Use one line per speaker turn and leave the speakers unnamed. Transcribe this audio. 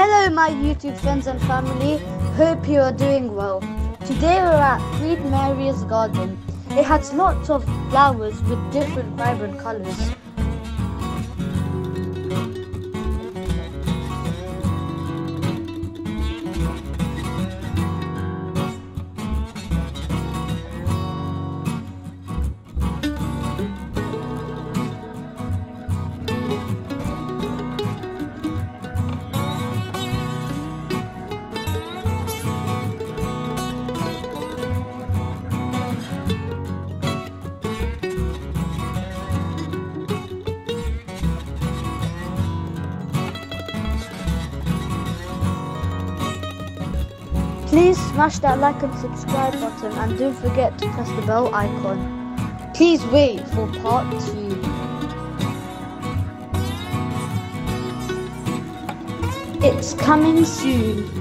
Hello, my YouTube friends and family. Hope you are doing well. Today we're at Queen Mary's Garden. It has lots of flowers with different vibrant colors. Please smash that like and subscribe button and don't forget to press the bell icon. Please wait for part 2. It's coming soon.